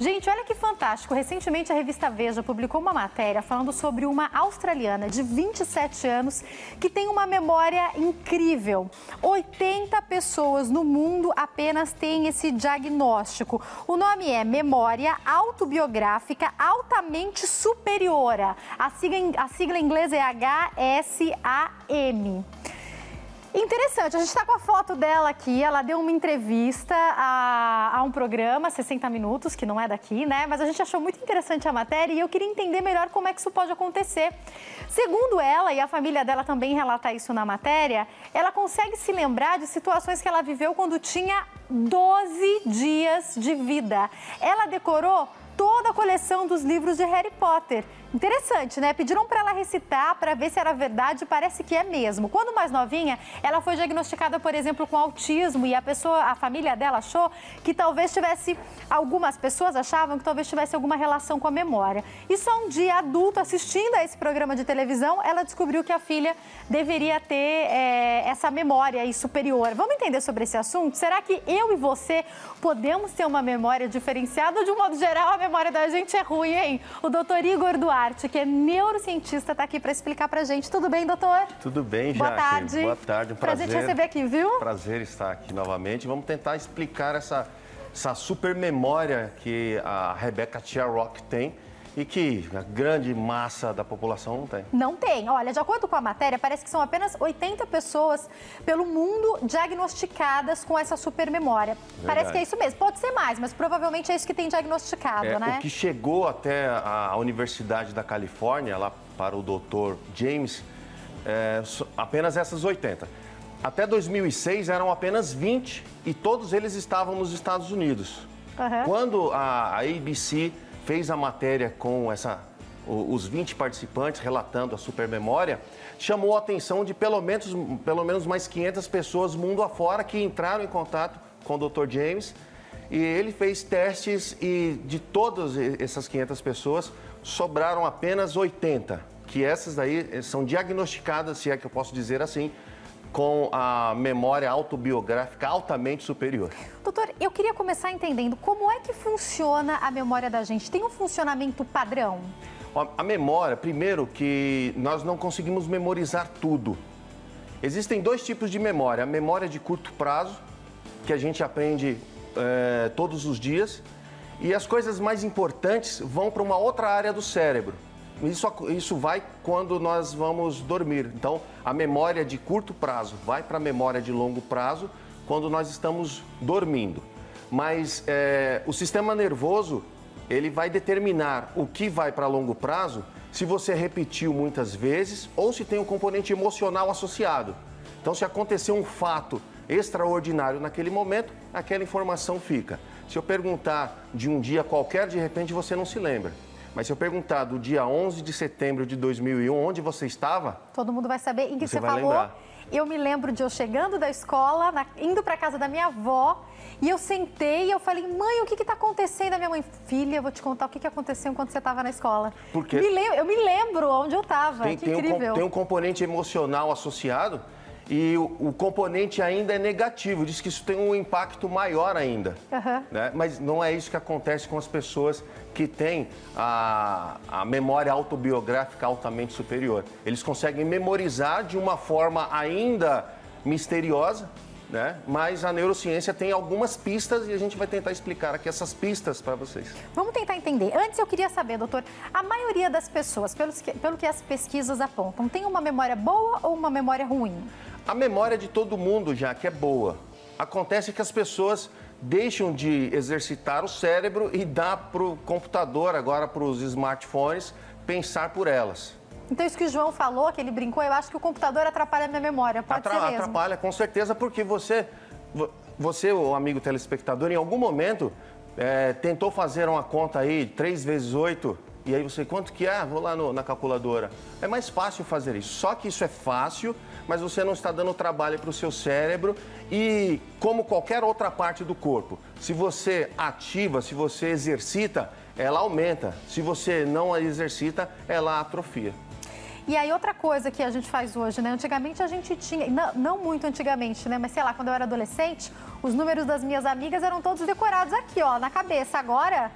Gente, olha que fantástico. Recentemente a revista Veja publicou uma matéria falando sobre uma australiana de 27 anos que tem uma memória incrível. 80 pessoas no mundo apenas têm esse diagnóstico. O nome é Memória Autobiográfica Altamente Superiora. A sigla, a sigla em inglês é HSAM. Interessante, a gente está com a foto dela aqui. Ela deu uma entrevista a, a, um programa, 60 minutos, que não é daqui, né? Mas a gente achou muito interessante a matéria e eu queria entender melhor como é que isso pode acontecer. Segundo ela, e a família dela também relata isso na matéria, ela consegue se lembrar de situações que ela viveu quando tinha 12 dias de vida. Ela decorou toda a coleção dos livros de Harry Potter. Interessante, né? Pediram para ela recitar para ver se era verdade, parece que é mesmo. Quando mais novinha, ela foi diagnosticada, por exemplo, com autismo e a pessoa, a família dela achou que talvez tivesse algumas pessoas achavam que talvez tivesse alguma relação com a memória. E só um dia adulto assistindo a esse programa de televisão, ela descobriu que a filha deveria ter é, essa memória aí superior. Vamos entender sobre esse assunto? Será que eu e você podemos ter uma memória diferenciada? De um modo geral, a memória da gente é ruim, hein? O doutor Igor Duarte que é neurocientista, está aqui para explicar para a gente. Tudo bem, doutor? Tudo bem, Boa tarde. Boa tarde, um prazer. Prazer te receber aqui, viu? Prazer estar aqui novamente. Vamos tentar explicar essa, essa super memória que a Rebecca Tia Rock tem e que a grande massa da população não tem. Não tem. Olha, de acordo com a matéria, parece que são apenas 80 pessoas pelo mundo diagnosticadas com essa supermemória. Verdade. Parece que é isso mesmo. Pode ser mais, mas provavelmente é isso que tem diagnosticado, é, né? O que chegou até a Universidade da Califórnia, lá para o doutor James, é, apenas essas 80. Até 2006 eram apenas 20 e todos eles estavam nos Estados Unidos. Uhum. Quando a ABC fez a matéria com essa, os 20 participantes relatando a supermemória, chamou a atenção de pelo menos, pelo menos mais 500 pessoas mundo afora que entraram em contato com o Dr. James e ele fez testes e de todas essas 500 pessoas sobraram apenas 80, que essas daí eh, são diagnosticadas, se é que eu posso dizer assim, com a memória autobiográfica altamente superior. Doutor, eu queria começar entendendo como é que funciona a memória da gente. Tem um funcionamento padrão? A memória, primeiro que nós não conseguimos memorizar tudo. Existem dois tipos de memória. A memória de curto prazo, que a gente aprende é, todos os dias, e as coisas mais importantes vão para uma outra área do cérebro, isso, isso vai quando nós vamos dormir. Então, a memória de curto prazo vai para a memória de longo prazo quando nós estamos dormindo. Mas é, o sistema nervoso ele vai determinar o que vai para longo prazo se você repetiu muitas vezes ou se tem um componente emocional associado. Então, se acontecer um fato extraordinário naquele momento, aquela informação fica. Se eu perguntar de um dia qualquer, de repente você não se lembra. Mas se eu perguntar do dia 11 de setembro de 2001, onde você estava... Todo mundo vai saber. E que você, você falou, lembrar. eu me lembro de eu chegando da escola, na, indo para casa da minha avó, e eu sentei e eu falei, mãe, o que está acontecendo? A minha mãe, filha, eu vou te contar o que, que aconteceu quando você estava na escola. Porque me eu me lembro onde eu estava. Tem, que incrível. Um, tem um componente emocional associado e o, o, componente ainda é negativo, diz que isso tem um impacto maior ainda. Uhum. Né? Mas não é isso que acontece com as pessoas que têm a, a memória autobiográfica altamente superior. Eles conseguem memorizar de uma forma ainda misteriosa, né? Mas a neurociência tem algumas pistas e a gente vai tentar explicar aqui essas pistas para vocês. Vamos tentar entender. Antes eu queria saber, doutor, a maioria das pessoas, pelo que, pelo que as pesquisas apontam, tem uma memória boa ou uma memória ruim? A memória de todo mundo já que é boa. Acontece que as pessoas deixam de exercitar o cérebro e dá para o computador, agora para os smartphones, pensar por elas. Então, isso que o João falou, que ele brincou, eu acho que o computador atrapalha a minha memória. Pode Atra ser mesmo. Atrapalha, com certeza, porque você, você, o amigo telespectador, em algum momento é, tentou fazer uma conta aí, 3 vezes 8, e aí você, quanto que é? Vou lá no, na calculadora. É mais fácil fazer isso. Só que isso é fácil, mas você não está dando trabalho para o seu cérebro e, como qualquer outra parte do corpo, se você ativa, se você exercita, ela aumenta. Se você não a exercita, ela atrofia. E aí, outra coisa que a gente faz hoje, né? Antigamente a gente tinha, não, não, muito antigamente, né? Mas sei lá, quando eu era adolescente, os números das minhas amigas eram todos decorados aqui, ó, na cabeça. Agora,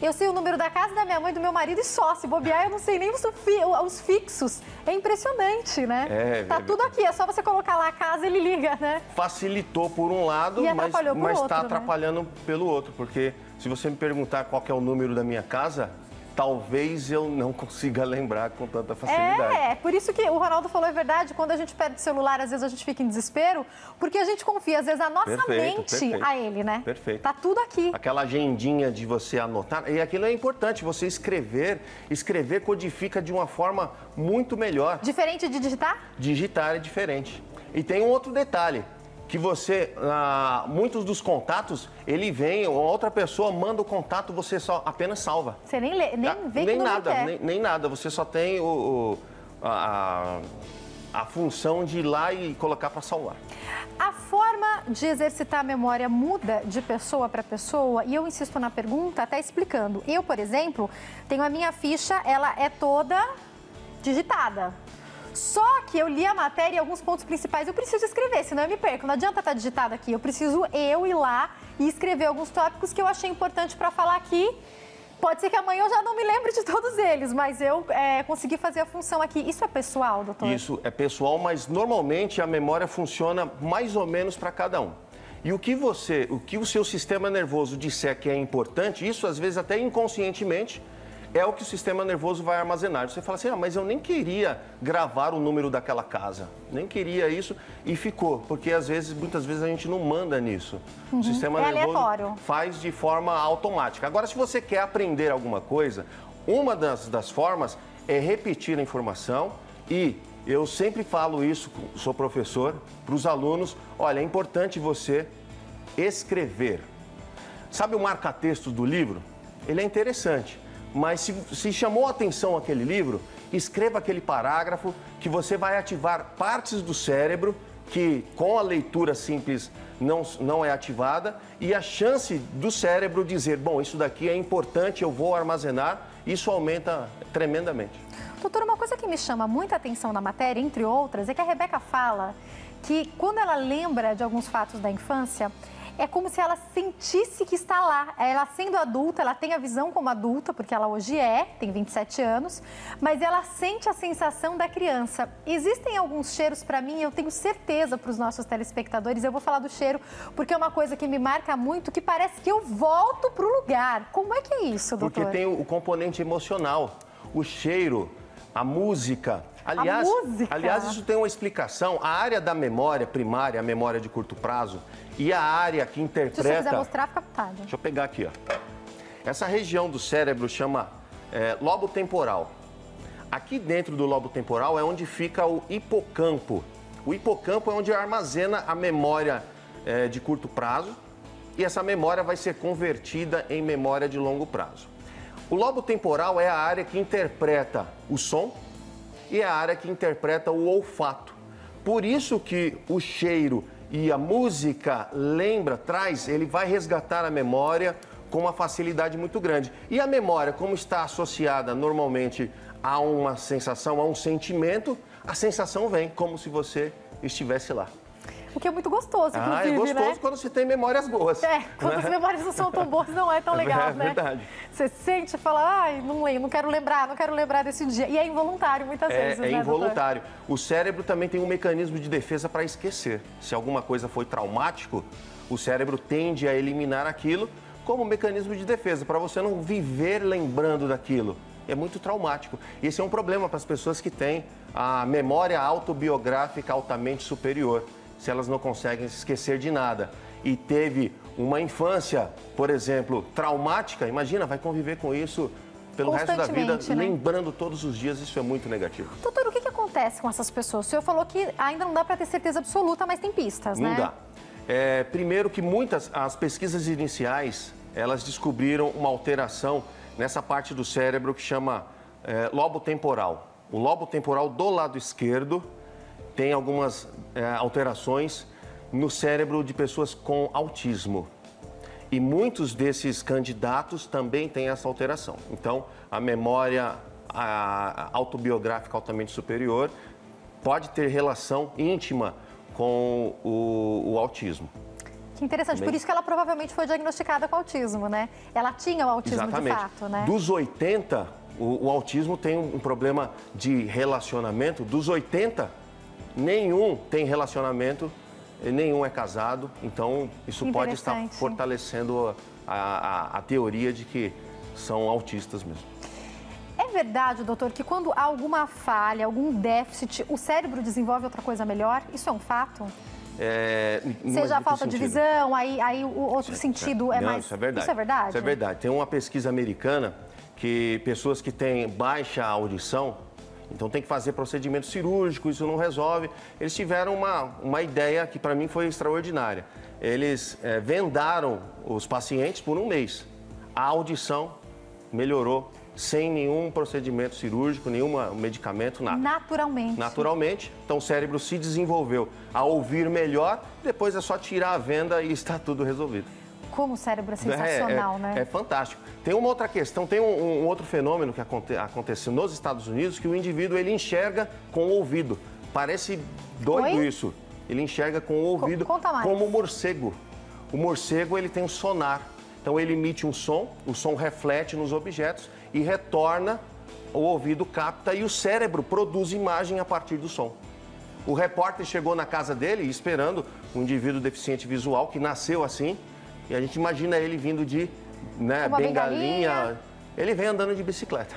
Eu sei o número da casa da minha mãe, do meu marido e só. Se bobear, eu não sei nem os, os fixos. É impressionante, né? É, tá é, tudo aqui, é só você colocar lá a casa e ele liga, né? Facilitou por um lado, mas está atrapalhando né? pelo outro, porque se você me perguntar qual é o número da minha casa, talvez eu não consiga lembrar com tanta facilidade. É, por isso que o Ronaldo falou é verdade, quando a gente perde o celular, às vezes a gente fica em desespero, porque a gente confia, às vezes, a nossa perfeito, mente perfeito. a ele, né? Perfeito. Tá tudo aqui. Aquela agendinha de você anotar, e aquilo é importante, você escrever, escrever codifica de uma forma muito melhor. Diferente de digitar? Digitar é diferente. E tem um outro detalhe, que você, ah, muitos dos contatos, ele vem, outra pessoa manda o contato, você só apenas salva. Você nem, lê, nem ah, vê nem nada, nem, nem, nada, você só tem o, o a, a função de ir lá e colocar para salvar. A forma de exercitar a memória muda de pessoa para pessoa e eu insisto na pergunta até explicando. Eu, por exemplo, tenho a minha ficha, ela é toda digitada. Só que eu li a matéria e alguns pontos principais eu preciso escrever, senão eu me perco. Não adianta estar tá digitado aqui. Eu preciso eu ir lá e escrever alguns tópicos que eu achei importante para falar aqui. Pode ser que amanhã eu já não me lembre de todos eles, mas eu é, consegui fazer a função aqui. Isso é pessoal, doutor? Isso é pessoal, mas normalmente a memória funciona mais ou menos para cada um. E o que você, o que o seu sistema nervoso disser que é importante, isso às vezes até inconscientemente, é o que o sistema nervoso vai armazenar. Você fala assim, ah, mas eu nem queria gravar o número daquela casa, nem queria isso e ficou, porque às vezes, muitas vezes a gente não manda nisso. Uhum. O sistema é nervoso aleatório. faz de forma automática. Agora, se você quer aprender alguma coisa, uma das, das formas é repetir a informação e eu sempre falo isso, sou professor, para os alunos, olha, é importante você escrever. Sabe o marca-texto do livro? Ele é interessante mas se, se chamou atenção aquele livro, escreva aquele parágrafo que você vai ativar partes do cérebro que com a leitura simples não, não é ativada e a chance do cérebro dizer, bom, isso daqui é importante, eu vou armazenar, isso aumenta tremendamente. Doutor, uma coisa que me chama muita atenção na matéria, entre outras, é que a Rebeca fala que quando ela lembra de alguns fatos da infância, é como se ela sentisse que está lá. Ela sendo adulta, ela tem a visão como adulta, porque ela hoje é, tem 27 anos, mas ela sente a sensação da criança. Existem alguns cheiros para mim, eu tenho certeza para os nossos telespectadores, eu vou falar do cheiro porque é uma coisa que me marca muito, que parece que eu volto para o lugar. Como é que é isso, doutor? Porque tem o componente emocional, o cheiro, a música, Aliás, aliás, isso tem uma explicação. A área da memória primária, a memória de curto prazo, e a área que interpreta. Se você quiser mostrar, fica à Deixa eu pegar aqui, ó. Essa região do cérebro chama é, lobo temporal. Aqui dentro do lobo temporal é onde fica o hipocampo. O hipocampo é onde armazena a memória é, de curto prazo e essa memória vai ser convertida em memória de longo prazo. O lobo temporal é a área que interpreta o som, e é a área que interpreta o olfato. Por isso que o cheiro e a música lembra, traz, ele vai resgatar a memória com uma facilidade muito grande. E a memória, como está associada normalmente a uma sensação, a um sentimento, a sensação vem como se você estivesse lá. O que é muito gostoso, inclusive, Ah, é gostoso né? quando você tem memórias boas. É, quando né? as memórias não são tão boas, não é tão legal, é, né? É verdade. Você sente e fala, ai, não lembro, não quero lembrar, não quero lembrar desse dia. E é involuntário muitas é, vezes, É né, involuntário. Doutor? O cérebro também tem um mecanismo de defesa para esquecer. Se alguma coisa foi traumático, o cérebro tende a eliminar aquilo como um mecanismo de defesa, para você não viver lembrando daquilo. É muito traumático. E esse é um problema para as pessoas que têm a memória autobiográfica altamente superior se elas não conseguem se esquecer de nada e teve uma infância, por exemplo, traumática, imagina, vai conviver com isso pelo resto da vida, né? lembrando todos os dias, isso é muito negativo. Doutor, o que, que acontece com essas pessoas? O senhor falou que ainda não dá para ter certeza absoluta, mas tem pistas, não né? Não dá. É, primeiro que muitas, as pesquisas iniciais, elas descobriram uma alteração nessa parte do cérebro que chama é, lobo temporal. O lobo temporal do lado esquerdo tem algumas é, alterações no cérebro de pessoas com autismo. E muitos desses candidatos também têm essa alteração. Então, a memória a, autobiográfica altamente superior pode ter relação íntima com o, o autismo. Que interessante. Por isso que ela provavelmente foi diagnosticada com autismo, né? Ela tinha o autismo Exatamente. de fato, né? Dos 80, o, o autismo tem um, um problema de relacionamento. Dos 80, nenhum tem relacionamento, nenhum é casado. Então, isso pode estar fortalecendo a, a- a teoria de que são autistas mesmo. É verdade, doutor, que quando há alguma falha, algum déficit, o cérebro desenvolve outra coisa melhor? Isso é um fato? É, Seja a falta de visão, aí, aí o outro sentido é Não, mais. Isso é verdade. Isso é verdade? Isso é verdade. Tem uma pesquisa americana que pessoas que têm baixa audição, então tem que fazer procedimento cirúrgico, isso não resolve. Eles tiveram uma, uma ideia que para mim foi extraordinária. Eles eh, vendaram os pacientes por um mês. A audição melhorou sem nenhum procedimento cirúrgico, nenhum medicamento, nada Naturalmente. naturalmente. Então o cérebro se desenvolveu a ouvir melhor, depois é só tirar a venda e está tudo resolvido. Como o cérebro é É, sensacional, é, né? É fantástico. Tem uma outra questão, tem um, um outro fenômeno que aconte- aconteceu nos Estados Unidos, que o indivíduo ele enxerga com o ouvido. Parece doido Oi? isso. Ele enxerga com o ouvido conta mais. como o morcego. O morcego ele tem um sonar. Então ele emite um som, o som reflete nos objetos e retorna, o ouvido capta e o cérebro produz imagem a partir do som. O repórter chegou na casa dele esperando um indivíduo deficiente visual que nasceu assim. E a gente imagina ele vindo de né, bengalinha. bengalinha. Ele vem andando de bicicleta.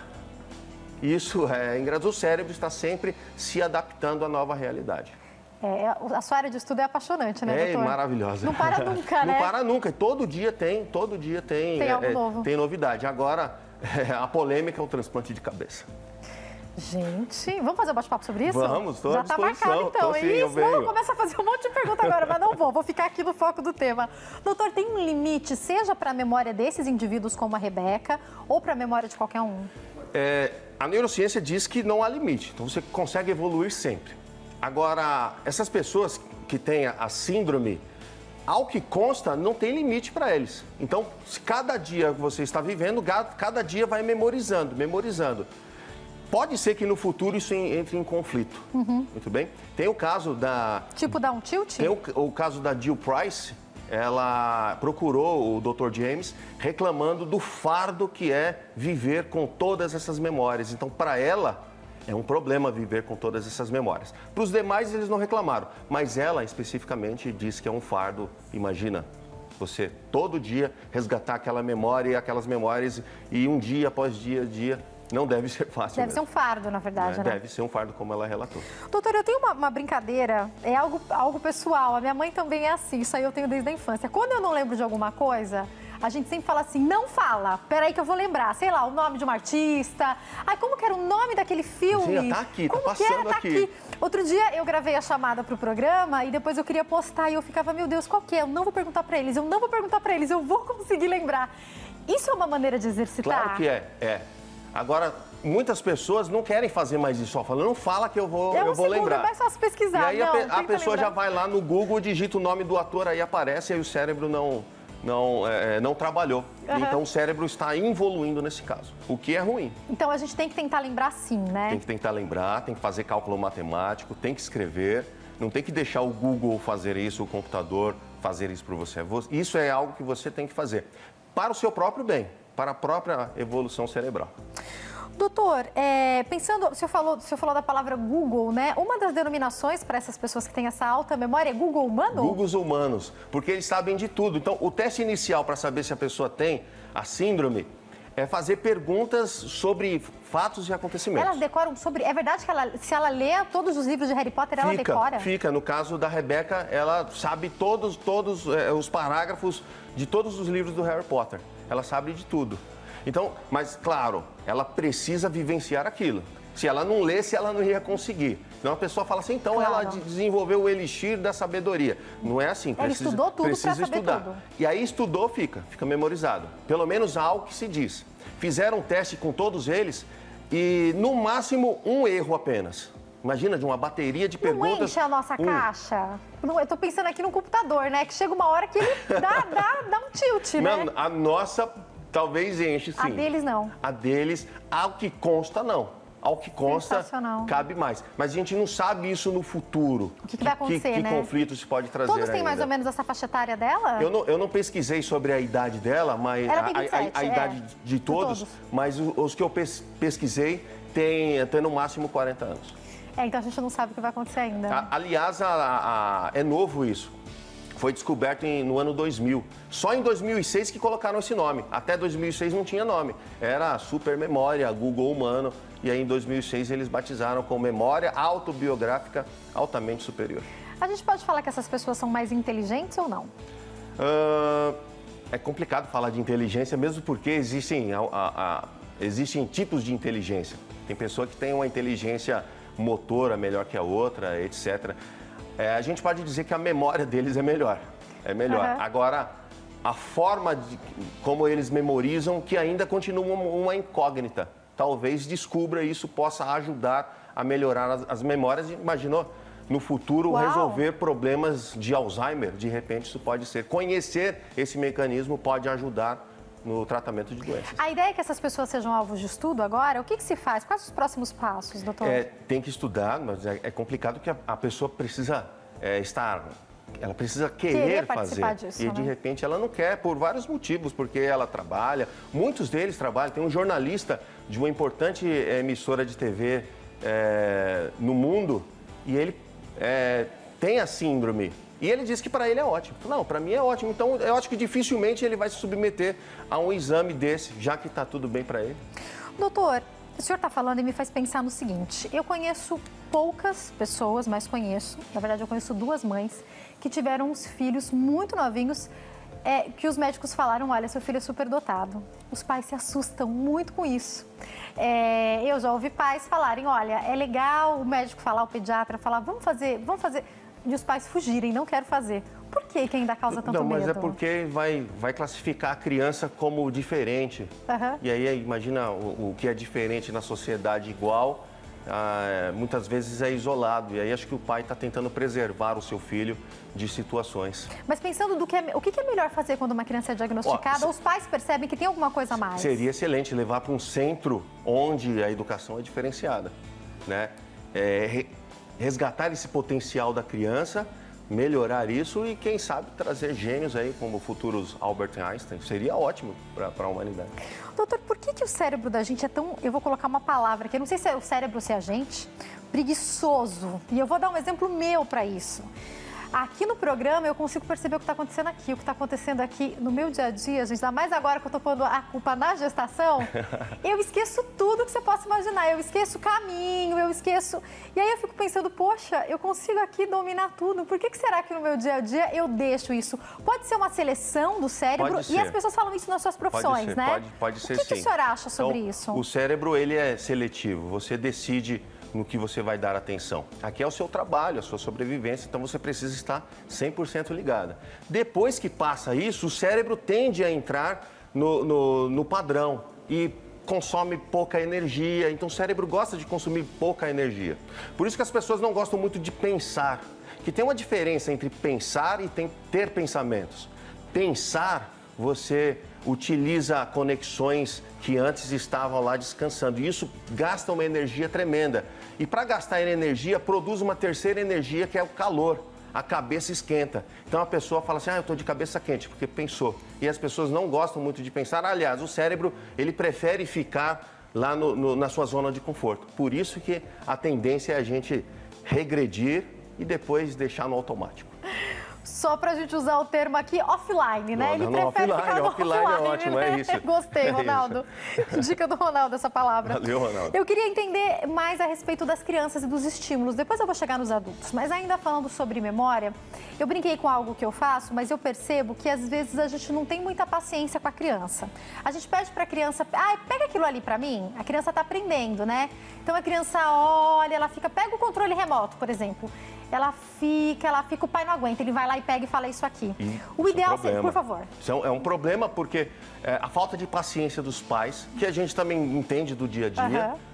Isso é engraçado. O cérebro está sempre se adaptando à nova realidade. É, a sua área de estudo é apaixonante, né, é doutor? maravilhosa. Não para nunca, né? Não para nunca. E Todo dia tem, todo dia tem, Tem é, algo é, novo. tem novidade. Agora, a polêmica é o transplante de cabeça. Gente, vamos fazer um bate-papo sobre isso? Vamos, à Já tá disposição, marcado então, é eu isso? Não, venho. começa a fazer um monte de pergunta agora, mas não vou, vou ficar aqui no foco do tema. Doutor, tem um limite, seja para a memória desses indivíduos como a Rebeca, ou para a memória de qualquer um? É, a neurociência diz que não há limite, então você consegue evoluir sempre. Agora, essas pessoas que têm a síndrome, ao que consta, não tem limite para eles. Então, se cada dia que você está vivendo, cada dia vai memorizando, memorizando. Pode ser que no futuro isso en- entre em conflito. Uhum. Muito bem? Tem o caso da, Tipo, dá um tilt? tem o, o caso da Jill Price, ela procurou o Dr. James reclamando do fardo que é viver com todas essas memórias. Então, para ela, é um problema viver com todas essas memórias. Para os demais, eles não reclamaram, mas ela especificamente disse que é um fardo. Imagina você todo dia resgatar aquela memória e aquelas memórias e um dia após dia, dia. Não deve ser fácil. Deve ser um mesmo, fardo, na verdade, né? né? Deve ser um fardo, como ela relatou. Doutor, eu tenho uma, uma brincadeira, é algo, algo pessoal. A minha mãe também é assim, isso aí eu tenho desde a infância. Quando eu não lembro de alguma coisa, a gente sempre fala assim, não fala, peraí que eu vou lembrar. Sei lá, o nome de uma artista. Ai, como que era o nome daquele filme? Sim, tá aqui, tá como que era? passando Tá aqui. Outro dia eu gravei a chamada pro programa e depois eu queria postar e eu ficava, meu Deus, qual que é? Eu não vou perguntar pra eles, eu não vou perguntar pra eles, eu vou conseguir lembrar. Isso é uma maneira de exercitar? Claro que é, é. Agora, muitas pessoas não querem fazer mais isso, só falando, não fala que eu vou, É um eu vou segundo, lembrar. é fácil pesquisar, E aí a não, a, tenta pessoa já lembrar. vai lá no Google, digita o nome do ator, aí aparece, aí o cérebro não, não, é, não trabalhou. Aham. Então o cérebro está evoluindo nesse caso, o que é ruim. Então a gente tem que tentar lembrar sim, né? Tem que tentar lembrar, tem que fazer cálculo matemático, tem que escrever, não tem que deixar o Google fazer isso, o computador fazer isso por você. Vo- Isso é algo que você tem que fazer para o seu próprio bem, para a própria evolução cerebral. Doutor, é, pensando, o senhor, falou, o senhor falou da palavra Google, né? Uma das denominações para essas pessoas que têm essa alta memória é Google humano? Googles humanos, porque eles sabem de tudo. Então, o teste inicial para saber se a pessoa tem a síndrome é fazer perguntas sobre fatos e acontecimentos. Elas decoram sobre. É verdade que ela, se ela lê todos os livros de Harry Potter, ela fica, decora? fica. No caso da Rebeca, ela sabe todos, todos eh, os parágrafos de todos os livros do Harry Potter. Ela sabe de tudo. Então, mas claro, ela precisa vivenciar aquilo. Se ela não lesse, ela não ia conseguir. Então a pessoa fala assim, então ela Claro. de- desenvolveu o elixir da sabedoria. Não é assim. Ela estudou tudo precisa estudar. tudo. E aí estudou, fica, fica memorizado. Pelo menos algo que se diz. Fizeram um teste com todos eles e no máximo um erro apenas. Imagina de uma bateria de Não perguntas. enche a nossa um. caixa? Não, eu tô pensando aqui no computador, né? Que chega uma hora que ele dá, dá, dá um tilt, né? Não, a nossa talvez enche sim. A deles não. A deles, ao que consta, não. ao que consta, cabe mais. Mas a gente não sabe isso no futuro. O que, que vai acontecer, que, né? Que conflito se pode trazer Todos têm mais ainda. ou menos essa faixa etária dela? Eu não, eu não pesquisei sobre a idade dela, mas Ela a, tem a- 27, a- a é. idade de todos, todos. mas os que eu pes- pesquisei têm tem no máximo 40 anos. É, então a gente não sabe o que vai acontecer ainda. A- aliás, a- a- é novo isso. Foi descoberto em- no ano 2000. Só em 2006 que colocaram esse nome. Até 2006 não tinha nome. Era Super Memória, Google Humano. E aí em 2006 eles batizaram com Memória Autobiográfica Altamente Superior. A gente pode falar que essas pessoas são mais inteligentes ou não? Ah, é complicado falar de inteligência, mesmo porque existem, existem tipos de inteligência. Tem pessoa que tem uma inteligência motora melhor que a outra, etc. É, a gente pode dizer que a memória deles é melhor. É melhor. Aham. Agora, a forma de como eles memorizam, que ainda continua uma- uma incógnita. Talvez descubra isso possa ajudar a melhorar as, as memórias. Imaginou? No futuro, Uau. resolver problemas de Alzheimer, de repente isso pode ser. Conhecer esse mecanismo pode ajudar no tratamento de doenças. A ideia é que essas pessoas sejam alvos de estudo agora? O que, que se faz? Quais os próximos passos, doutor? É, tem que estudar, mas é, é complicado que a, a pessoa precisa é, estar. Ela precisa querer, Querer fazer. disso, e de né? repente ela não quer, por vários motivos, porque ela trabalha. Muitos deles trabalham. Tem um jornalista de uma importante é, emissora de TV é, no mundo e ele é, tem a síndrome. E ele diz que para ele é ótimo. Não, para mim é ótimo. Então eu acho que dificilmente ele vai se submeter a um exame desse, já que está tudo bem para ele. Doutor, o senhor está falando e me faz pensar no seguinte: eu conheço poucas pessoas, mas conheço, na verdade, eu conheço duas mães que tiveram uns filhos muito novinhos. é, que os médicos falaram, olha, seu filho é superdotado. Os pais se assustam muito com isso. É, eu já ouvi pais falarem, olha, é legal o médico falar, o pediatra falar, vamos fazer, vamos fazer, e os pais fugirem, não quero fazer. Por que que ainda causa tanto Não, mas medo? é porque vai, vai classificar a criança como diferente. Aham. E aí, imagina o, o que é diferente na sociedade igual, ah, muitas vezes é isolado. E aí acho que o pai está tentando preservar o seu filho de situações. Mas pensando do que é, o que é melhor fazer quando uma criança é diagnosticada, Ó, os pais percebem que tem alguma coisa a mais. Seria excelente levar para um centro onde a educação é diferenciada. Né? É, resgatar esse potencial da criança, melhorar isso e, quem sabe, trazer gênios aí como futuros Albert Einstein. Seria ótimo para a humanidade. Doutor, por que, que o cérebro da gente é tão. Eu vou colocar uma palavra aqui, eu não sei se é o cérebro ou se é a gente, preguiçoso. E eu vou dar um exemplo meu para isso. Aqui no programa eu consigo perceber o que está acontecendo aqui, o que está acontecendo aqui no meu dia a dia, gente. Ainda mais agora que eu estou pondo a culpa na gestação, eu esqueço tudo que você possa imaginar. Eu esqueço o caminho, eu esqueço. E aí eu fico pensando, poxa, eu consigo aqui dominar tudo. Por que, que será que no meu dia a dia eu deixo isso? Pode ser uma seleção do cérebro e as pessoas falam isso nas suas profissões, pode ser, né? Pode, pode ser o que, sim. que o senhor acha sobre Então, isso? O cérebro, ele é seletivo. Você decide no que você vai dar atenção. Aqui é o seu trabalho, a sua sobrevivência, então você precisa estar 100% ligada. Depois que passa isso, o cérebro tende a entrar no, no, no padrão e consome pouca energia. Então o cérebro gosta de consumir pouca energia. Por isso que as pessoas não gostam muito de pensar. Que tem uma diferença entre pensar e ter pensamentos. Pensar, você utiliza conexões que antes estavam lá descansando. E isso gasta uma energia tremenda. E para gastar energia, produz uma terceira energia que é o calor. A cabeça esquenta. Então a pessoa fala assim: ah, eu estou de cabeça quente, porque pensou. E as pessoas não gostam muito de pensar. Aliás, o cérebro ele prefere ficar lá no- no- na sua zona de conforto. Por isso que a tendência é a gente regredir e depois deixar no automático. Só pra gente usar o termo aqui, offline, né? Não, Ele não, prefere offline, ficar no offline é ótimo, é isso. Gostei, É Ronaldo. Dica do Ronaldo, essa palavra. Valeu, Ronaldo. Eu queria entender mais a respeito das crianças e dos estímulos. Depois eu vou chegar nos adultos. Mas ainda falando sobre memória, eu brinquei com algo que eu faço, mas eu percebo que às vezes a gente não tem muita paciência com a criança. A gente pede pra criança, ah, pega aquilo ali pra mim. A criança tá aprendendo, né? Então a criança olha, ela fica, pega o controle remoto, por exemplo. Ela fica, ela fica, o pai não aguenta, ele vai lá e pega e fala isso aqui. E o isso é um ideal seria, por favor. Isso é um, é problema porque é, a falta de paciência dos pais, que a gente também entende do dia a dia,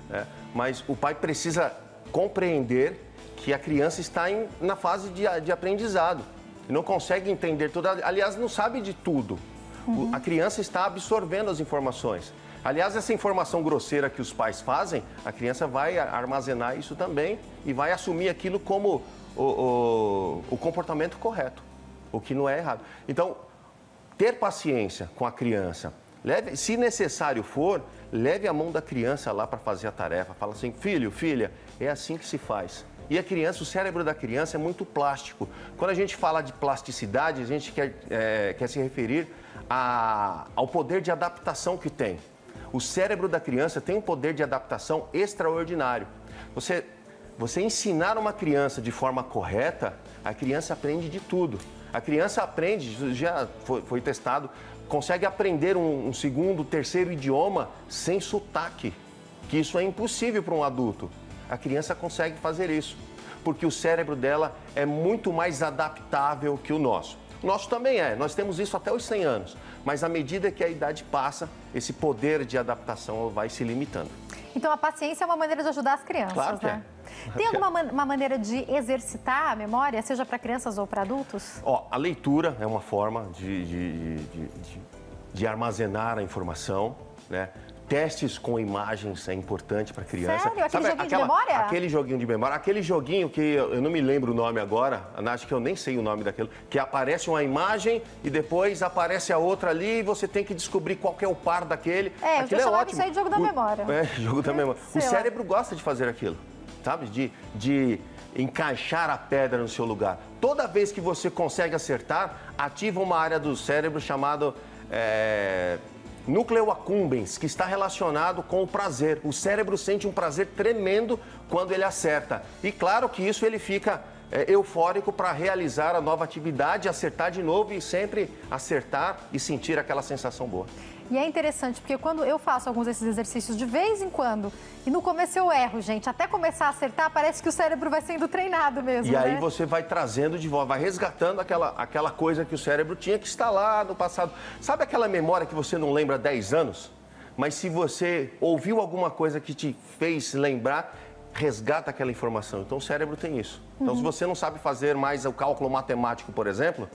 né? mas o pai precisa compreender que a criança está em- na fase de, de aprendizado. E não consegue entender tudo, aliás, não sabe de tudo. Uhum. a criança está absorvendo as informações. Aliás, essa informação grosseira que os pais fazem, a criança vai armazenar isso também e vai assumir aquilo como o, o, o comportamento correto, o que não é errado. Então, ter paciência com a criança, leve, se necessário for, leve a mão da criança lá para fazer a tarefa. Fala assim, filho, filha, é assim que se faz. E a criança, o cérebro da criança é muito plástico. Quando a gente fala de plasticidade, a gente quer, é, quer se referir a, ao poder de adaptação que tem. O cérebro da criança tem um poder de adaptação extraordinário. Você, você ensinar uma criança de forma correta, a criança aprende de tudo. A criança aprende, já foi, foi testado, consegue aprender um, um segundo, terceiro idioma sem sotaque. Que isso é impossível para um adulto. A criança consegue fazer isso, porque o cérebro dela é muito mais adaptável que o nosso. O nosso também é, nós temos isso até os 100 anos, mas à medida que a idade passa, esse poder de adaptação vai se limitando. Então a paciência é uma maneira de ajudar as crianças, claro né? É. Tem alguma man uma maneira de exercitar a memória, seja para crianças ou para adultos? Ó, a leitura é uma forma de, de, de, de armazenar a informação, né? Testes com imagens é importante para criança. Sério? Aquele Sabe, joguinho aquela, de memória? Aquele joguinho de memória. Aquele joguinho que eu, eu não me lembro o nome agora, acho que eu nem sei o nome daquilo, que aparece uma imagem e depois aparece a outra ali e você tem que descobrir qual é o par daquele. É, aquilo eu é ótimo. isso aí de jogo da o, memória. É, jogo da memória. O cérebro gosta de fazer aquilo, sabe? De, de encaixar a pedra no seu lugar. Toda vez que você consegue acertar, ativa uma área do cérebro chamada... É núcleo accumbens, que está relacionado com o prazer. O cérebro sente um prazer tremendo quando ele acerta. E claro que isso ele fica é, eufórico para realizar a nova atividade, acertar de novo e sempre acertar e sentir aquela sensação boa. E é interessante, porque quando eu faço alguns desses exercícios de vez em quando, e no começo eu erro, gente, até começar a acertar, parece que o cérebro vai sendo treinado mesmo. E aí né? você vai trazendo de volta, vai resgatando aquela, aquela coisa que o cérebro tinha que estar lá no passado. Sabe aquela memória que você não lembra há 10 anos? Mas se você ouviu alguma coisa que te fez lembrar, resgata aquela informação. Então o cérebro tem isso. Então, uhum. se você não sabe fazer mais o cálculo matemático, por exemplo,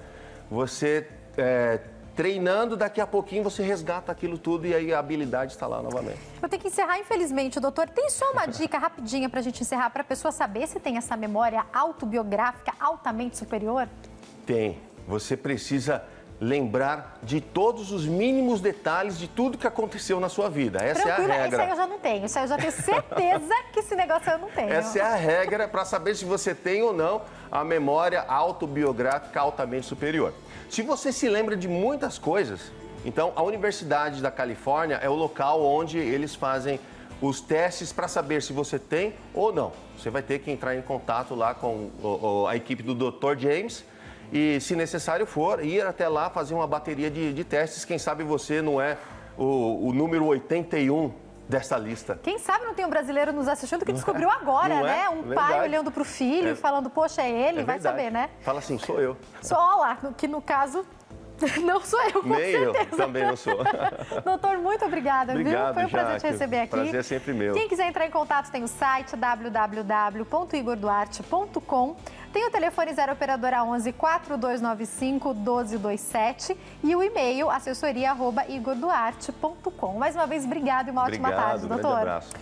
você é, treinando, daqui a pouquinho você resgata aquilo tudo e aí a habilidade está lá novamente. Eu tenho que encerrar, infelizmente, doutor. Tem só uma dica rapidinha para a gente encerrar, para a pessoa saber se tem essa memória autobiográfica altamente superior? Tem. Você precisa lembrar de todos os mínimos detalhes de tudo que aconteceu na sua vida. Essa Tranquila, é a regra. Isso aí eu já não tenho. Isso aí eu já tenho certeza que esse negócio eu não tenho. Essa é a regra para saber se você tem ou não a memória autobiográfica altamente superior. Se você se lembra de muitas coisas, então a Universidade da Califórnia é o local onde eles fazem os testes para saber se você tem ou não. Você vai ter que entrar em contato lá com a equipe do Dr. James e, se necessário for, ir até lá fazer uma bateria de, de testes. Quem sabe você não é o, o número 81 dessa lista. Quem sabe não tem um brasileiro nos assistindo que descobriu é? agora, não né? É? Um pai olhando para o filho, é. falando, poxa, é ele, é vai saber, né? Fala assim, sou eu. Só lá, que no caso não sou eu, com Nem certeza. eu, também não sou. Doutor, muito obrigada, Obrigado, viu? Foi um prazer te receber aqui. Prazer é sempre meu. Quem quiser entrar em contato tem o site www.igorduarte.com. Tem o telefone 0 operadora 11 4295 1227 e o e-mail assessoria@igorduarte.com. Mais uma vez, obrigado e uma obrigado, ótima tarde, doutor. Um abraço.